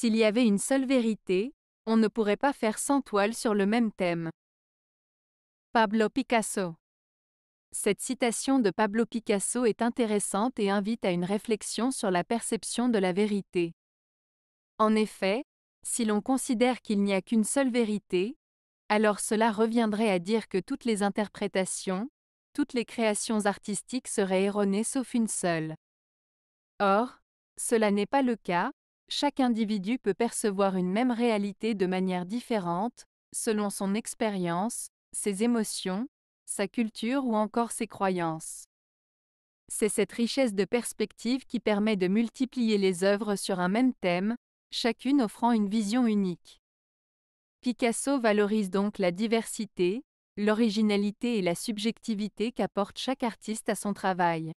S'il y avait une seule vérité, on ne pourrait pas faire 100 toiles sur le même thème. Pablo Picasso Cette citation de Pablo Picasso est intéressante et invite à une réflexion sur la perception de la vérité. En effet, si l'on considère qu'il n'y a qu'une seule vérité, alors cela reviendrait à dire que toutes les interprétations, toutes les créations artistiques seraient erronées sauf une seule. Or, cela n'est pas le cas, chaque individu peut percevoir une même réalité de manière différente, selon son expérience, ses émotions, sa culture ou encore ses croyances. C'est cette richesse de perspective qui permet de multiplier les œuvres sur un même thème, chacune offrant une vision unique. Picasso valorise donc la diversité, l'originalité et la subjectivité qu'apporte chaque artiste à son travail.